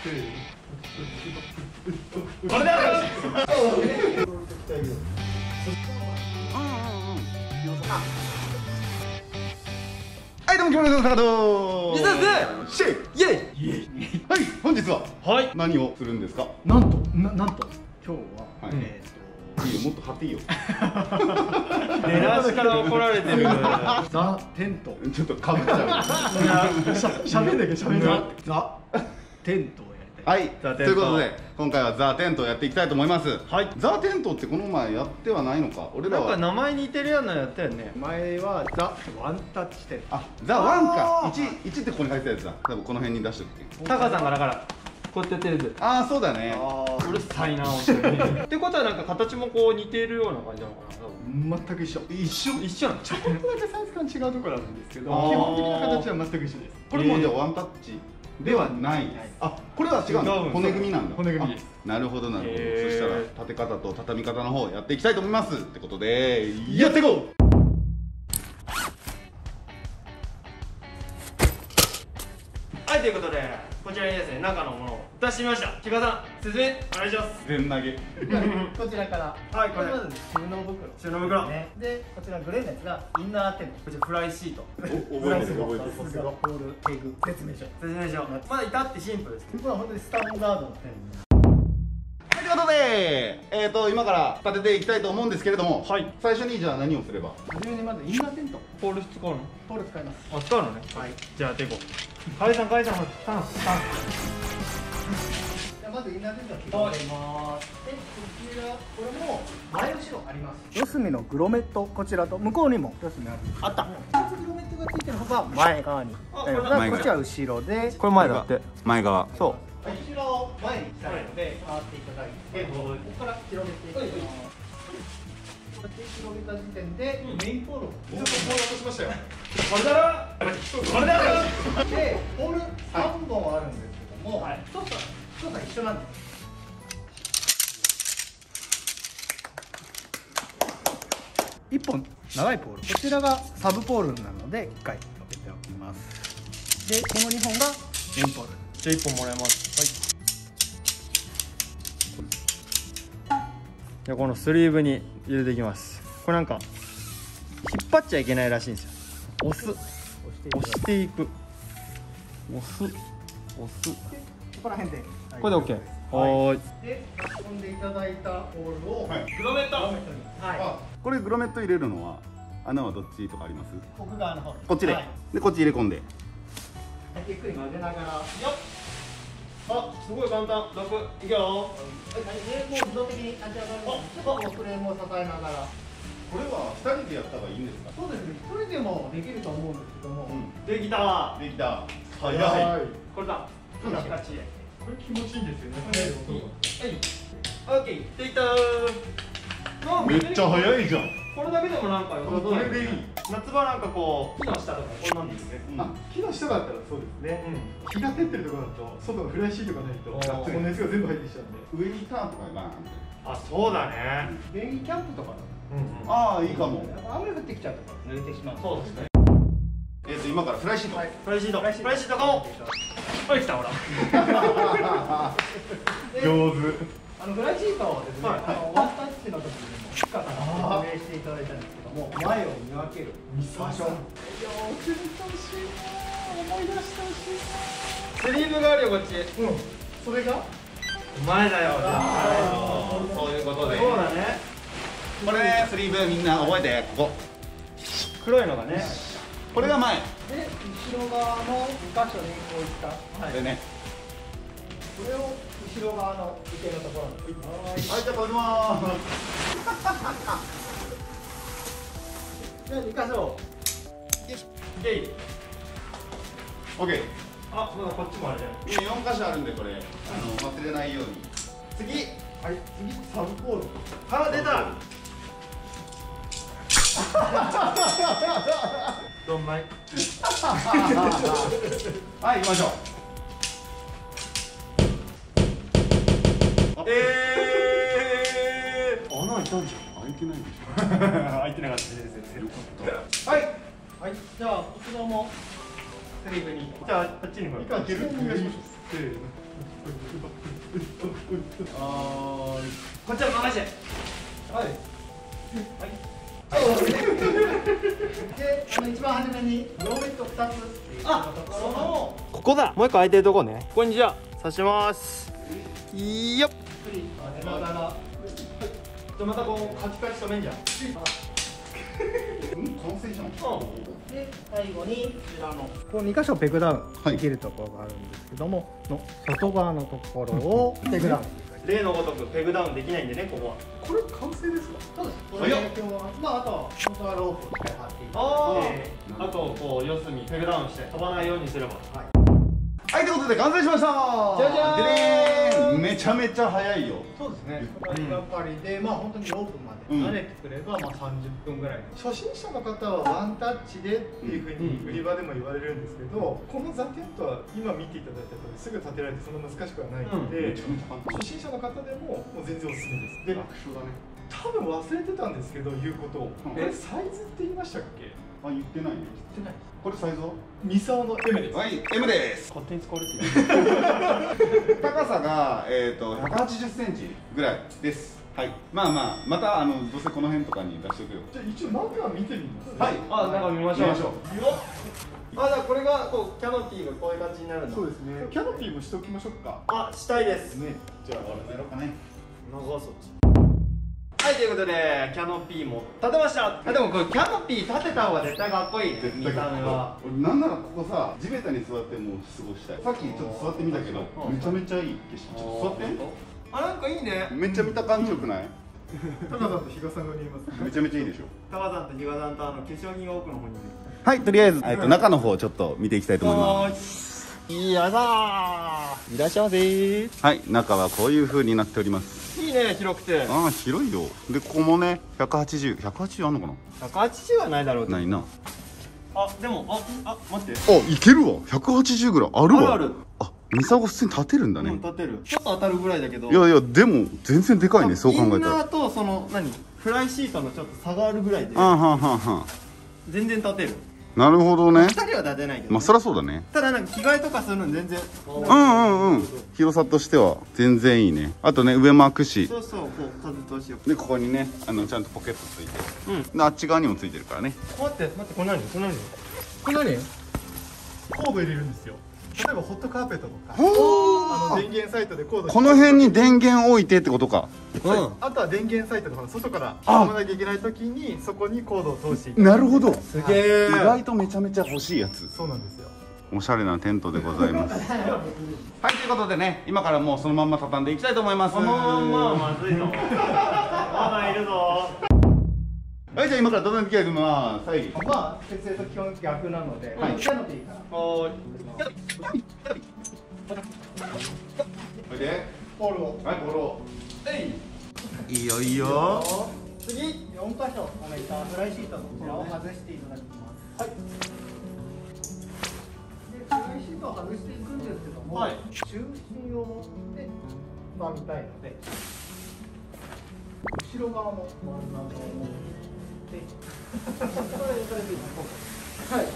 これだはいどうも今日のカード水田シェイイエイはい本日ははい何をするんですかなんとななんと今日は、はいえーといいよもっと貼っていいよ出だしから怒られてる、ザ・テントちょっとかぶっちゃうしゃしゃべんだけしゃべんだけザ・テントはい、ということで今回はザ・テントをやっていきたいと思います。はい。ザ・テントってこの前やってはないのか？俺らは。なんか名前似てるようなのやったよね。前はザ・ワンタッチテントあザ・ワンか。あー。1, 1ってここに書いてたやつだ。多分この辺に出しておけタカさんがだからこうやってやってるああそうだね。うるさいな本当にってことはなんか形もこう似てるような感じなのかな全く一緒。一緒？一緒なのちょっとだけサイズ感違うところあるんですけど基本的な形は全く一緒です。これもじゃあワンタッチではない、あこれは違う骨組みなんだ。骨組み。なるほどなるほど、へー。そしたら立て方と畳み方の方やっていきたいと思います。ってことでやっていこう。はいということでこちらにですね中のものを出してみました木川さん説明お願いします全投げこちらから、はいこれまず収納袋。収納袋ね、で、こちらグレーのやつがインナーテント。こちらフライシートお覚えてる覚えてるさすがホールペグ説明書。説明書まだ至ってシンプルですけこれは本当にスタンダードのペン。ということで、えー、と今から立てていきたいと思うんですけれども、はい最初にじゃあ何をすれば？初めにまずインナーテント。どポール使うの？ポール使います。あ使うのねはいじゃあていこうカイさんカイさんほらタンタンじゃあまずインナーテントを切ります。で、こちら、これも前後ろあります。四隅のグロメット、こちらと向こうにも四隅ある。あった。二つグロメットがついてる方が前側に。あえーこれ前側こっちは後ろで。これ前だって前側そう後ろを前にしたいので、回っていただいて、ここから広げていきます。こうやって広げた時点で、メインポールを。ちょっとボール落としましたよこれだろこれだろで、ポール三本あるんですけども、太さ、太さ一緒なんです。一本長いポール、こちらがサブポールなので、一回広げておきます。で、この二本がメインポール。じゃあ一本もらいますはいじゃあこのスリーブに入れていきます。これなんか引っ張っちゃいけないらしいんですよ。押す。押していく。押す。押す。ここら辺で。これで OK はー。い。で、差し込んでいただいたポールを、はい。グロメット。に、はい、あこれグロメット入れるのは穴はどっちとかあります？奥側の方こっちで、はい。でこっち入れ込んで。ゆっくり混ぜながら。あすごい簡単。楽いくよ。でもう自動的に立ち上がる。のでちょっとフレームを支えながら。これは2人でやった方がいいんですか？そうですね。一人でもできると思うんですけども、できた。できた。早い。これだ。これ気持ちいいんですよね。はいオッケーできたー。めっちゃ早いじゃんこれだけでもなんか良さそうだよね。これでいい。夏場なんかこう木の下とかこんなんでいいよね。あ木の下だったらそうですね、日が照ってるところだと外のフライシートがないとその熱が全部入ってきちゃうんで。上にタープとかがあそうだね。デイキャンプとかだと。ああいいかも。雨降ってきちゃうと濡れてしまうそうですね。えっ、と今からフライシート、はい。フライシート。フライシート。かも。はい来たほら。で上手。あのフライシートを ですね、はい。あのワンタッチの時にも深さが説明していただいたんですけども前を見分ける場所。スリーブがあるよこっちそれが？うまいだよ。そういうことで。そうだね。これねスリーブみんな覚えてここ。黒いのがね。これが前。で後ろ側の2箇所にこういった、はい、これね。これを後ろ側の池のところにはいはいじゃあこれまじゃあ2箇所ゲイオッケーあまだこっちもあるじゃん。今4箇所あるんでこれ。あの忘れないように。次。はい。次サブポールあ出た。どんまい。はい行きましょう。えー、穴開いたんじ開いてないでしゃん開いてなかったですょはい。はい。じゃあこちらもスリーブに。じゃあこっちにもいけるお願いしますせーこっちは任せてはいであの一番初めにローメット2つあところのここだもう一個空いてるとこねこん。にちは刺しますいいよっじゃまたこうカチカチとめんじゃん。うん？完成じゃん。で最後にこちらの。こう2箇所ペグダウはい。ンできるところがあるんですけども、の外側のところをペグダウン。例のごとくペグダウンできないんでねここは。これ完成ですか？そうです。これで今日はまああとは本当はロープを使ってあいて。あとこう四隅ペグダウンして飛ばないようにすれば。はいということで完成しました。じゃじゃーん。ででーんめちゃめちゃ早いよ。そうですね。2人がかりで、まあ本当にロープまで慣れてくれば、まあ30分ぐらい初心者の方はワンタッチでっていうふうに売り場でも言われるんですけど、このザ・テントは今見ていただいた通りすぐ建てられてそんな難しくはないので、初心者の方でももう全然おすすめです。で楽勝だね多分忘れてたんですけど言うことを、うん。これサイズって言いましたっけ？あ言ってないね言ってない。これサイズは？ミサオの M です、はい M です。勝手に使われてる。高さが、えー、と180センチぐらいです。はい。まあまあまたあのどうせこの辺とかに出しておくよ。じゃあ一応中見てみます。はい。あなんか見ましょう。見ましょう。よっあじゃあこれがこうキャノピーがこういう感じになるんだ。そうですね。キャノピーもしておきましょうか。あしたいです。ね。じゃあやろうかね。長そっちはいということでキャノピーも立てました。あでもこれキャノピー立てた方が絶対かっこいいね見た目は俺なんならここさ地べたに座ってもう過ごしたい。さっきちょっと座ってみたけどうん。めちゃめちゃいい景色。ちょっと座って。あなんかいいね。めっちゃ見た感じよくない？タカさんと比嘉さんが見えますめちゃめちゃいいでしょ。タカさんと比嘉さんとあの化粧品が奥の方に。はいとりあえず、えっと、中の方をちょっと見ていきたいと思います。すいやだーいらっしゃいませー。はい中はこういう風になっております。いいね広くて。ああ広いよ。でここもね180180あんのかな？180はないだろうないな。あでもああ待って。あいけるわ。180ぐらいあるわ。あるある。あミサゴ普通に立てるんだね、うん立てる。ちょっと当たるぐらいだけど。いやいやでも全然でかいねそう考えたインナらーとその何？フライシートのちょっと差があるぐらいで。あはんはんはん全然立てるなるほどね。2人は立てないけど、ね。まあそりゃそうだね。ただなんか着替えとかするのに全然。うんうんうん。広さとしては全然いいね。あとね上も開くし。そうそうこう風通しよく。でここにねあのちゃんとポケットついて。うん。であっち側にもついてるからね。待って待ってこれ何？これ何？これ何？コード入れるんですよ。例えばホットカーペットとか。ほあの電源サイトでコードこの辺に電源置いてってことか。う。ん。あとは電源サイトの外からあ。頼まなきゃいけない時にそこにコードを通しなるほど。すげえ。意外とめちゃめちゃ欲しいやつ。そうなんですよ。おしゃれなテントでございます。はいということでね今からもうそのまんま畳んでいきたいと思います。このまんまはまずいぞまだいるぞ。はいじゃあ今から畳んでいきたいと思います。はい。まあ設営と基本逆なので、はい。キャノピーからおーおいでポールを。はいボロえいいいよいいよ次4箇所はめたフライシートのこちらを外していただきますはいでフライシートを外していくんですけども、はい。中心を持って掴みたいので後ろ側も真ん中を持って。それそれでいこうはい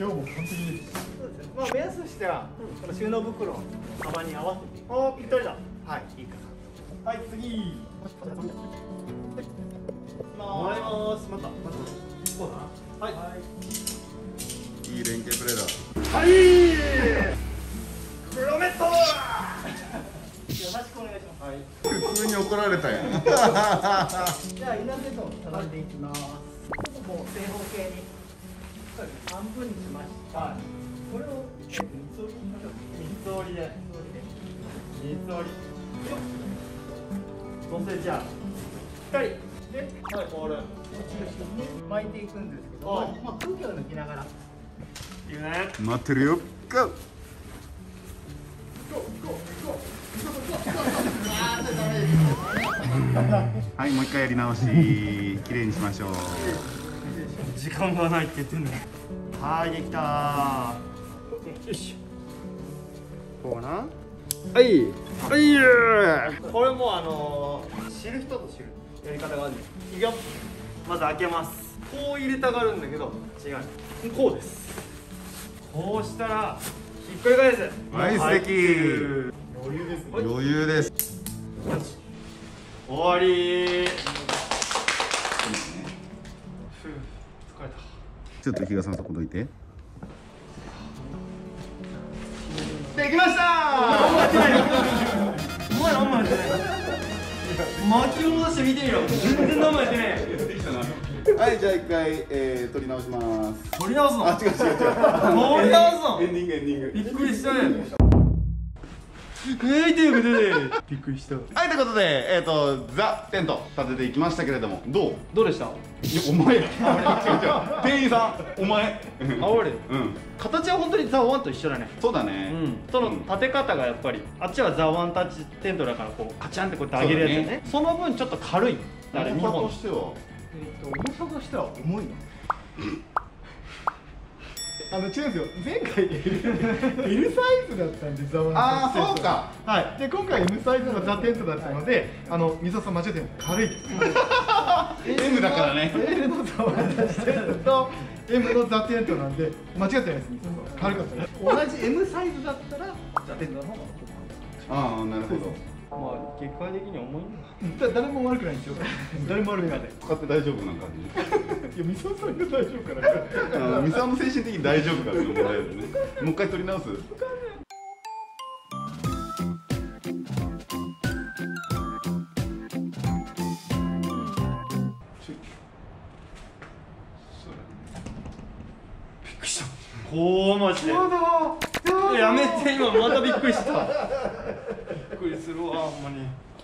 今日も完璧です。まあ目安としては、この収納袋の幅に合わせて。おーぴったりだ。はい、いいかな。はい。次もらいます。またまた。こうだなはい。いい連携プレーだ。はい。プロメット。よろしくお願いします。はい。普通に怒られたやん。じゃあ、イナーセットを畳んでいきます。もう正方形に。半分にしました。これを、えー、三つ折りで三つ折りで。三つ折り乗せちゃう二人。で、はいボール中心に巻いていくんですけど、はいまあ、空気を抜きながら。いいね待ってるよゴーはいもう一回やり直し綺麗にしましょう時間がないって言ってんのはいできたよしこうな。はい。はい。これもあのー、知る人と知るやり方があるんですいくよ。まず開けます。こう入れたがるんだけど違う。こうです。こうしたらひっくり返す。はい素敵。余裕ですね。余裕です。終わり。ふう疲れた。ちょっと比嘉さんそこどいてできました！お前何もやってない巻き戻して見てみろ全然何もやってないはいじゃあ一回、えー、取り直します。取り直すの？あ違う違う違う。取り直すの？エンディングエンディング。びっくりしたねはいということでびっくりした。はいということでえっ、ー、とザ・テント立てていきましたけれどもどう？どうでした？いやお前や違う違う店員さんお前。あ俺うん。形は本当にザ・ワンと一緒だね。そうだね。うん、その立て方がやっぱりあっちはザ・ワンタッチテントだからこうカチャンってこうやって上げるやつだね。その分ちょっと軽い。あれ2重さ本としては？えっと重さとしては重いの？あの違うんですよ。前回 L, L サイズだったんでザワンあーそうか。はい。で今回 M サイズのザテントだったのであの水戸さん間違ってない軽いです。M だからね。L のザワンテントと M のザテントなんで間違ってないです軽かったです。同じ M サイズだったらザテントの方がああなるほど。まあ結果的に重いんだ誰も悪くないんですよ。誰も悪くない。い使って大丈夫な感じ。や水戸さんが大丈夫かな。うんミサの精神的に大丈夫かって問題だよね。もう一回取り直す？こうマジで。やめて今またびっくりした。びっくりするわほんまに